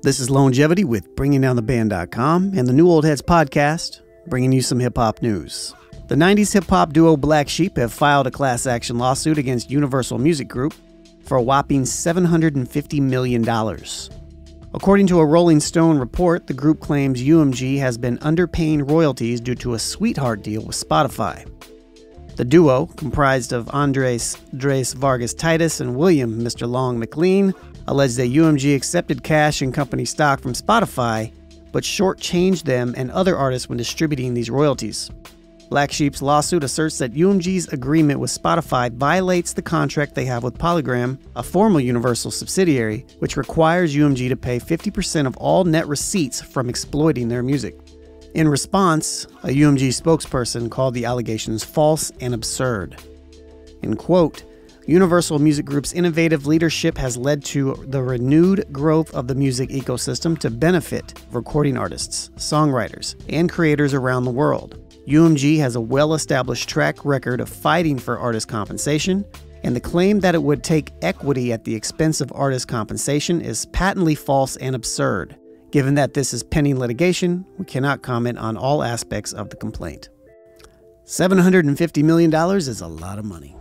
This is Longevity with BringingDownTheBand.com and the New Old Heads podcast, bringing you some hip hop news. The 90s hip hop duo Black Sheep have filed a class action lawsuit against Universal Music Group for a whopping $750 million. According to a Rolling Stone report, the group claims UMG has been underpaying royalties due to a sweetheart deal with Spotify. The duo, comprised of Andres Dres Vargas Titus and William Mista Lawnge McLean, alleged that UMG accepted cash and company stock from Spotify, but shortchanged them and other artists when distributing these royalties. Black Sheep's lawsuit asserts that UMG's agreement with Spotify violates the contract they have with Polygram, a former Universal subsidiary, which requires UMG to pay 50% of all net receipts from exploiting their music. In response, a UMG spokesperson called the allegations false and absurd. In quote, Universal Music Group's innovative leadership has led to the renewed growth of the music ecosystem to benefit recording artists, songwriters, and creators around the world. UMG has a well established track record of fighting for artist compensation, and the claim that it would take equity at the expense of artist compensation is patently false and absurd. Given that this is pending litigation, we cannot comment on all aspects of the complaint. $750 million is a lot of money.